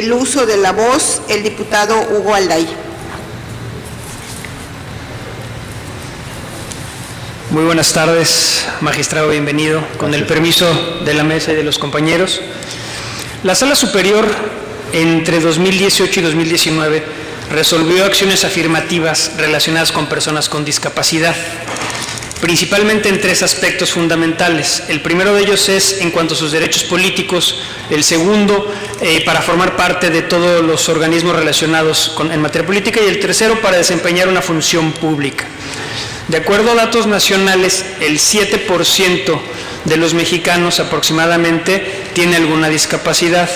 el uso de la voz, el diputado Hugo Alday. Muy buenas tardes, magistrado, bienvenido. Con el permiso de la mesa y de los compañeros. La Sala Superior, entre 2018 y 2019, resolvió acciones afirmativas relacionadas con personas con discapacidad, principalmente en tres aspectos fundamentales. El primero de ellos es en cuanto a sus derechos políticos, el segundo eh, para formar parte de todos los organismos relacionados en materia política y el tercero para desempeñar una función pública. De acuerdo a datos nacionales, el 7% de los mexicanos aproximadamente tiene alguna discapacidad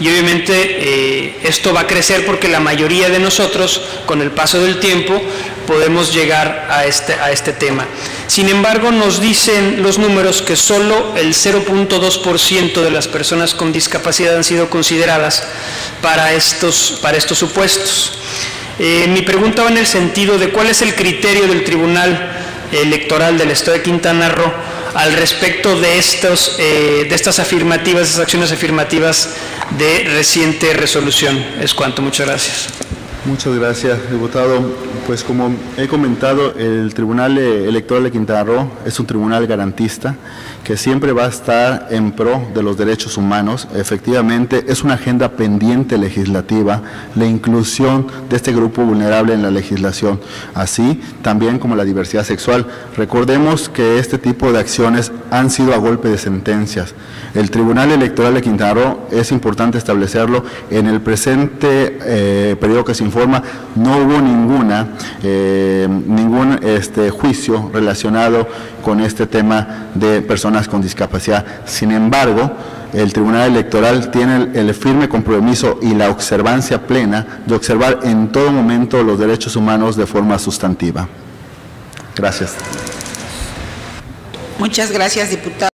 y obviamente eh, esto va a crecer porque la mayoría de nosotros con el paso del tiempo podemos llegar a este, a este tema. Sin embargo, nos dicen los números que solo el 0.2% de las personas con discapacidad han sido consideradas para estos, para estos supuestos. Eh, mi pregunta va en el sentido de cuál es el criterio del Tribunal Electoral del Estado de Quintana Roo al respecto de, estos, eh, de estas afirmativas, estas acciones afirmativas de reciente resolución. Es cuanto. Muchas gracias. Muchas gracias, diputado. Pues como he comentado, el Tribunal Electoral de Quintana Roo es un tribunal garantista que siempre va a estar en pro de los derechos humanos. Efectivamente, es una agenda pendiente legislativa la inclusión de este grupo vulnerable en la legislación, así también como la diversidad sexual. Recordemos que este tipo de acciones han sido a golpe de sentencias. El Tribunal Electoral de Quintana Roo, es importante establecerlo, en el presente eh, periodo que se informa no hubo ninguna, eh, ningún este, juicio relacionado con este tema de personas con discapacidad. Sin embargo, el Tribunal Electoral tiene el, firme compromiso y la observancia plena de observar en todo momento los derechos humanos de forma sustantiva. Gracias. Muchas gracias, diputado.